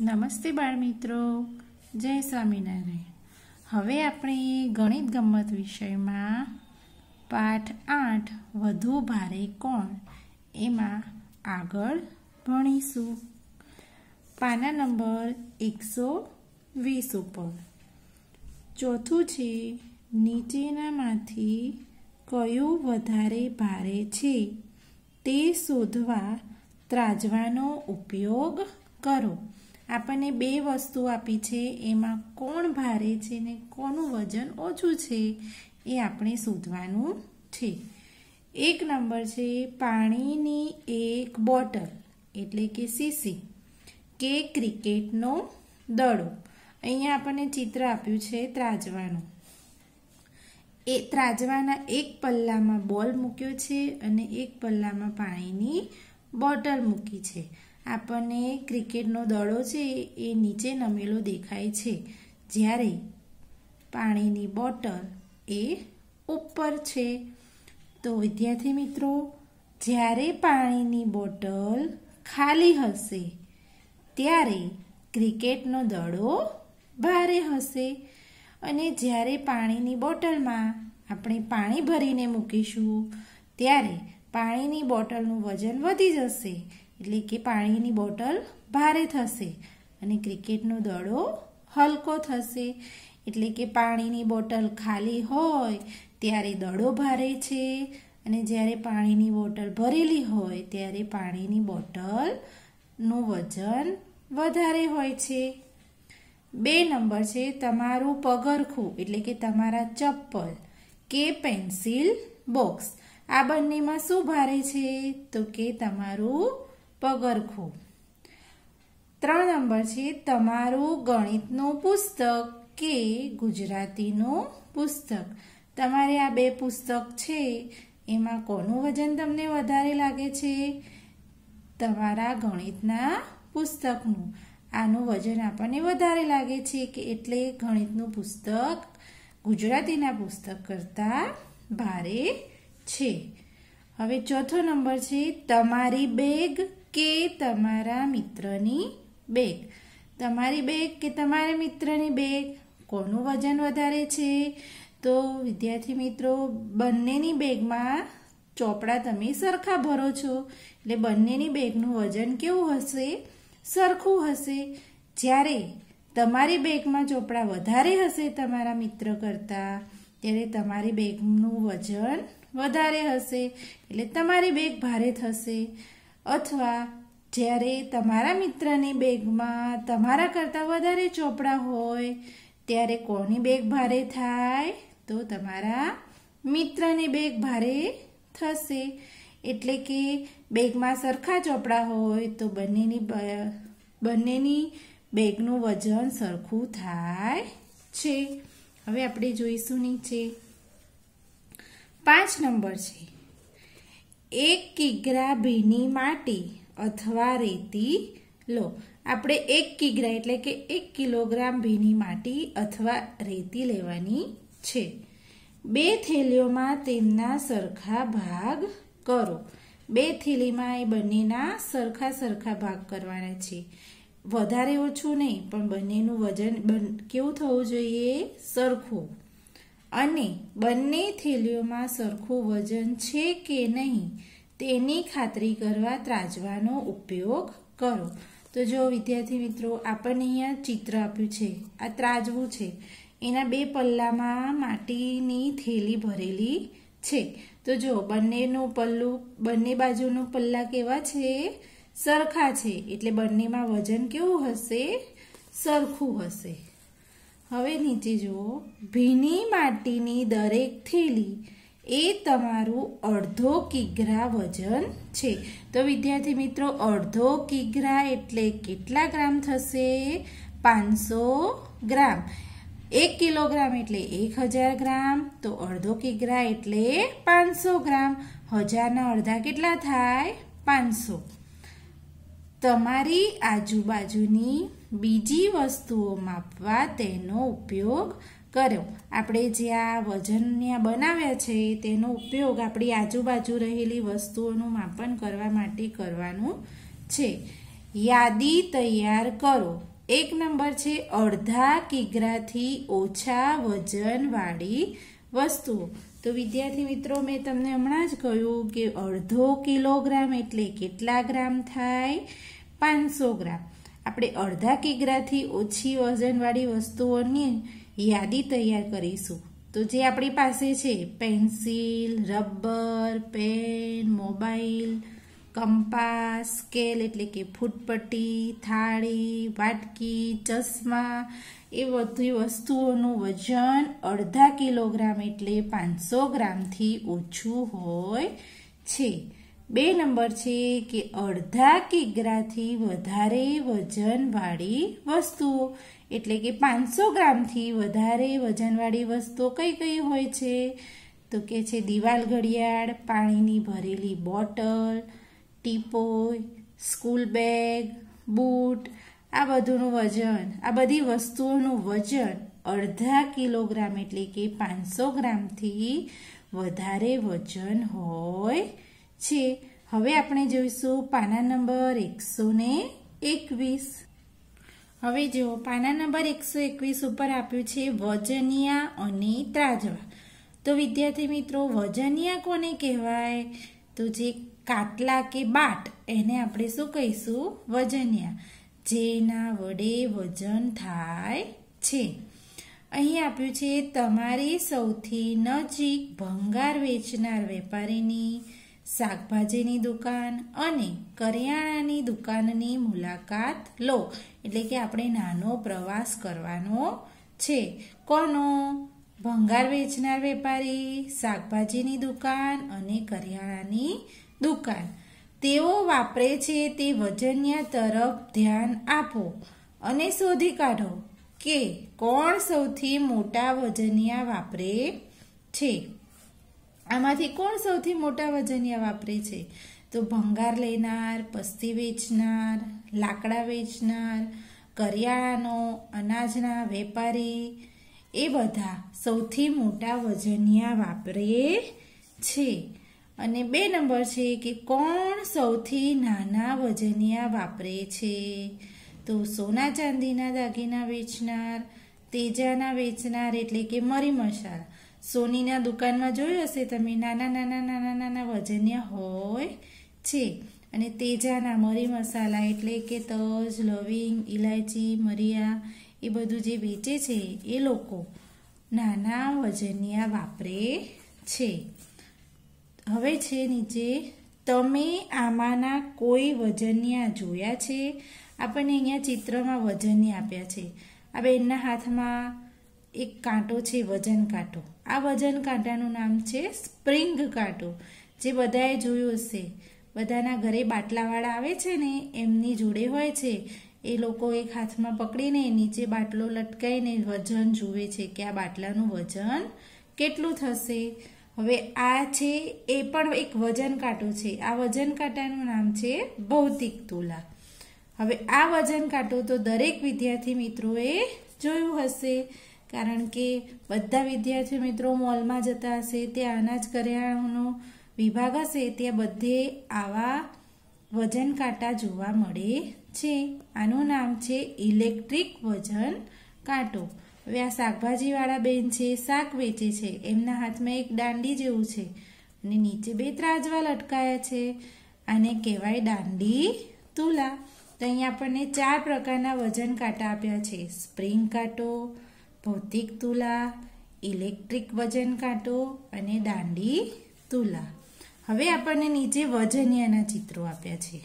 નમસ્તે બાળમિત્રો. જય સ્વામિનારાયણ. હવે આપણે ગણિત ગમત વિષયમાં પાઠ આઠ વધુ ભારે કોણ? એમાં આગળ ભણીશું. પાના નંબર એકસો વીસ ઉપર. ચોથું છે, નીચેનામાંથી કયું વધારે ભારે છે? તે શોધવા ત્રાજવાનો ઉપયોગ કરો. આપણને બે વસ્તુ આપી છે. એમાં કોણ ભારે છે ને કોનું વજન ઓછું છે એ આપણે શોધવાનું છે. એક નંબર છે પાણીની એક બોટલ, એટલે કે સીસી કે ક્રિકેટનો દડો. અહીંયા આપણને ચિત્ર આપ્યું છે ત્રાજવાનું. એ ત્રાજવાના એક પલ્લામાં બોલ મૂક્યો છે અને એક પલ્લામાં પાણીની બોટલ મૂકી છે. આપણને ક્રિકેટનો દડો છે એ નીચે નમેલો દેખાય છે. જ્યારે પાણીની બોટલ એ ઉપર છે. તો વિદ્યાર્થી મિત્રો, જ્યારે પાણીની બોટલ ખાલી હશે, ત્યારે ક્રિકેટનો દડો ભારે હશે. અને જ્યારે પાણીની બોટલમાં આપણે પાણી ભરીને મૂકીશું, ત્યારે પાણીની બોટલનું વજન વધી જશે. એટલે કે પાણીની બોટલ ભારે થશે અને ક્રિકેટનો દડો હલકો થશે. એટલે કે પાણીની બોટલ ખાલી હોય ત્યારે દડો ભારે છે અને જ્યારે પાણીની બોટલ ભરેલી હોય ત્યારે પાણીની બોટલનું વજન વધારે હોય છે. બે નંબર છે તમારું પગરખું, એટલે કે તમારા ચપ્પલ કે પેન્સિલ બોક્સ. આ બંનેમાં શું ભારે છે? તો કે તમારું પગરખું. ત્રણ નંબર છે, તમારું ગણિતનું પુસ્તક કે ગુજરાતીનું પુસ્તક? તમારે આ બે પુસ્તક છે, એમાં કોનું વજન તમને વધારે લાગે છે? તમારા ગણિતના પુસ્તકનું. આનું વજન આપણને વધારે લાગે છે કે એટલે ગણિતનું પુસ્તક ગુજરાતીના પુસ્તક કરતાં ભારે છે. હવે ચોથો નંબર છે, તમારી બેગ કે તમારા મિત્રની બેગ. તમારી બેગ કે તમારા મિત્રની બેગ? કોનું વજન વધારે છે? તો વિદ્યાર્થી મિત્રો, બંનેની બેગમાં ચોપડા તમે સરખા ભરો છો. એટલે બંનેની બેગનું વજન કેવું હશે? સરખું હશે. જ્યારે તમારી બેગમાં ચોપડા વધારે હશે તમારા મિત્ર કરતાં, ત્યારે તમારી બેગનું વજન વધારે હશે. એટલે તમારી બેગ ભારે થશે. અથવા જ્યારે તમારા મિત્રની બેગમાં તમારા કરતાં વધારે ચોપડા હોય, ત્યારે કોની બેગ ભારે થાય? તો તમારા મિત્રની બેગ ભારે થશે. એટલે કે બેગમાં સરખા ચોપડા હોય, તો બંનેની બંનેની બેગનું વજન સરખું થાય છે. હવે આપણે જોઈશું નીચે. પાંચ નંબર છે. એક કિગ્રા ભીની માટી અથવા રેતી લો. આપણે એક કિગ્રા એટલે કે એક કિલોગ્રામ ભીની માટી અથવા રેતી લેવાની છે. બે થેલીઓમાં તેમના સરખા ભાગ કરો. બે થેલીમાં એ બંનેના સરખા સરખા ભાગ કરવાના છે. વધારે ઓછું નહીં, પણ બંનેનું વજન કેવું થવું જોઈએ? સરખું. અને બંને થેલીઓમાં સરખું વજન છે કે નહીં, તેની ખાતરી કરવા ત્રાજવાનો ઉપયોગ કરો. તો જો વિદ્યાર્થી મિત્રો, આપણને અહીંયા ચિત્ર આપ્યું છે, આ ત્રાજવું છે. એના બે પલ્લામાં માટીની થેલી ભરેલી છે. તો જો બંનેનું પલ્લું, બંને બાજુનું પલ્લા કેવા છે? સરખા છે. એટલે બંનેમાં વજન કેવું હશે? સરખું હશે. હવે નીચે જુઓ. ભીની માટીની દરેક થેલી એ તમારું અડધો કિગ્રા વજન છે. તો વિદ્યાર્થી મિત્રો, અડધો કિગ્રા એટલે કેટલા ગ્રામ થશે? પાંચસો ગ્રામ. એક કિલોગ્રામ એટલે એક હજાર ગ્રામ. તો અડધો કિગ્રા એટલે પાંચસો ગ્રામ. હજારના અડધા કેટલા થાય? પાંચસો. તમારી આજુબાજુની બીજી વસ્તુઓ માપવા તેનો ઉપયોગ કર્યો. આપણે જે આ વજનને બનાવ્યા છે, તેનો ઉપયોગ આપણી આજુબાજુ રહેલી વસ્તુઓનું માપન કરવા માટે કરવાનું છે. યાદી તૈયાર કરો. એક નંબર છે અડધા કિગ્રાથી ઓછા વજનવાળી વસ્તુઓ. તો વિદ્યાર્થી મિત્રો, મેં તમને હમણાં જ કહ્યું કે અડધો કિલોગ્રામ એટલે કેટલા ગ્રામ થાય? પાંચસો ગ્રામ. આપણે અડધા કિગ્રાથી ઓછી વજનવાળી વસ્તુઓની યાદી તૈયાર કરીશું. તો જે આપણી પાસે છે, pencil, rubber, pen, mobile, compass, scale એટલે કે ફૂટપટ્ટી, થાળી, વાટકી, ચશ્મા, એ બધી વસ્તુઓનું વજન અડધા કિલોગ્રામ એટલે પાંચસો ગ્રામથી ઓછું હોય છે. બે નંબર છે કે અડધા કિગ્રાથી વધારે વજનવાળી વસ્તુઓ. એટલે કે પાંચસો ગ્રામથી વધારે વજનવાળી વસ્તુઓ કઈ કઈ હોય છે? તો કે છે દિવાલ ઘડિયાળ, પાણીની ભરેલી bottle, teapoy, school bag, boot. આ બધુંનું વજન, આ બધી વસ્તુઓનું વજન અડધા કિલોગ્રામ એટલે કે પાંચસો ગ્રામથી વધારે વજન હોય છે. હવે આપણે જોઈશું પાના નંબર એકસો ને એકવીસ. હવે જો પાના નંબર એકસો એકવીસ ઉપર આપ્યું છે વજનિયા અને ત્રાજવા. તો વિદ્યાર્થી મિત્રો, વજનિયા કોને કહેવાય? તો જે કાટલા કે બાટ, એને આપણે શું કહીશું? વજનિયા. જેના વડે વજન થાય છે. અહીં આપ્યું છે, તમારી સૌથી નજીક ભંગાર વેચનાર વેપારીની શાકભાજીની દુકાન અને કરિયાણાની દુકાનની મુલાકાત લો. એટલે કે આપણે નાનો પ્રવાસ કરવાનો છે. કોનો? ભંગાર વેચનાર વેપારી, શાકભાજીની દુકાન અને કરિયાણાની દુકાન. તેઓ વાપરે છે તે વજન્ય તરફ ધ્યાન આપો અને શોધી કાઢો કે કોણ સૌથી મોટા વજનિયા વાપરે છે. આમાંથી કોણ સૌથી મોટા વજનિયા વાપરે છે? તો ભંગાર લેનાર, પસ્તી વેચનાર, લાકડા વેચનાર, કરિયાણાનો, અનાજના વેપારી, એ બધા સૌથી મોટા વજનિયા વાપરે છે. અને બે નંબર છે કે કોણ સૌથી નાના વજનિયા વાપરે છે? તો સોના ચાંદીના દાગીના વેચનાર, તેજાના વેચનાર એટલે કે મરી મસાલા સોનીના દુકાનમાં જોયું હશે, તમે નાના નાના નાના નાના વજન્ય હોય. છે. અને તેજાના મરી મસાલા એટલે કે તજ, લવિંગ ઇલાયચી મરિયા, એ બધું જે વેચે છે, એ લોકો નાના વજનિયા વાપરે છે. હવે છે નીચે, તમે આમાંના કોઈ વજનિયા જોયા છે? આપણને અહીંયા ચિત્રમાં વજનિયા આપ્યા છે. આ બેનના હાથમાં એક કાંટો છે, વજન કાંટો. આ વજન કાંટાનું નામ છે સ્પ્રિંગ કાંટો. જે બધાએ જોયું હશે. બધાના ઘરે બાટલાવાળા આવે છે ને, એમની જોડે હોય છે. એ લોકો એક હાથમાં પકડીને નીચે બાટલો લટકાઈને વજન જુએ છે કે આ બાટલાનું વજન કેટલું થશે. હવે આ છે, એ પણ એક વજન કાંટો છે. આ વજન કાંટાનું નામ છે ભૌતિક તુલા. હવે આ વજન કાંટો તો દરેક વિદ્યાર્થી મિત્રોએ જોયું હશે. કારણ કે બધા વિદ્યાર્થી મિત્રો મોલમાં જતા હશે, ત્યાં અનાજ કરિયાણાનો વિભાગ હશે, ત્યાં બધે આવા વજન કાંટા જોવા મળે છે. આનું નામ છે ઇલેક્ટ્રિક વજન કાંટો. હવે આ શાકભાજીવાળા બેન છે, શાક વેચે છે. એમના હાથમાં એક દાંડી જેવું છે. અને નીચે બે ત્રાજવા લટકાયા છે. આને કહેવાય દાંડી તુલા. તો અહીંયા આપણને ચાર પ્રકારના વજન કાંટા આપ્યા છે. સ્પ્રિંગ કાંટો ભૌતિક તુલા, ઇલેક્ટ્રિક વજન કાંટો અને દાંડી તુલા. હવે આપણને નીચે વજનિયાના ચિત્રો આપ્યા છે.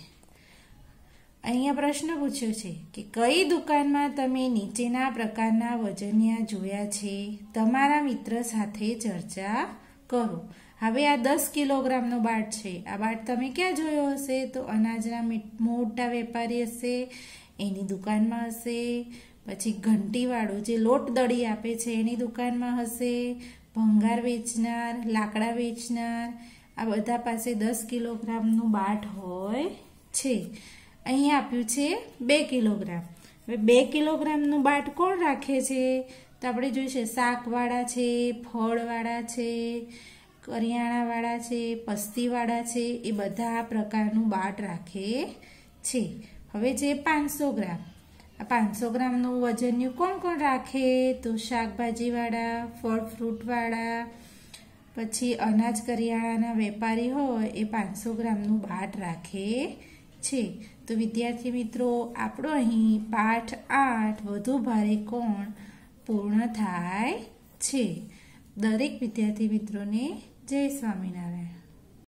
અહીંયા પ્રશ્ન પૂછ્યો છે કે કઈ દુકાનમાં તમે નીચેના પ્રકારના વજનિયા જોયા છે? તમારા મિત્ર સાથે ચર્ચા કરો. હવે આ દસ કિલોગ્રામનો બાટ છે. આ બાટ તમે ક્યાં જોયો હશે? તો અનાજના મોટા વેપારી હશે, એની દુકાનમાં હશે પછી ઘંટીવાળો જે લોટ દળી આપે છે, એની દુકાનમાં હશે, ભંગાર વેચનાર, લાકડા વેચનાર, આ બધા પાસે દસ કિલોગ્રામનું બાટ હોય છે. અહીં આપ્યું છે બે કિલોગ્રામ. હવે બે કિલોગ્રામનું બાટ કોણ રાખે છે? તો આપણે જોઈશે, શાકવાળા છે, ફળવાળા છે, કરિયાણાવાળા છે, પસ્તીવાળા છે, એ બધા આ પ્રકારનું બાટ રાખે છે. હવે છે પાંચસો ગ્રામ. આ પાંચસો ગ્રામનું વજન્યું કોણ કોણ રાખે? તો શાકભાજીવાળા, ફળ ફ્રૂટવાળા, પછી અનાજ કરિયાણાના વેપારી હોય એ પાંચસો ગ્રામનું બાટ રાખે છે. તો વિદ્યાર્થી મિત્રો, આપણો અહીં પાઠ આઠ વધુ ભારે કોણ પૂર્ણ થાય છે? દરેક વિદ્યાર્થી મિત્રોને જય સ્વામિનારાયણ.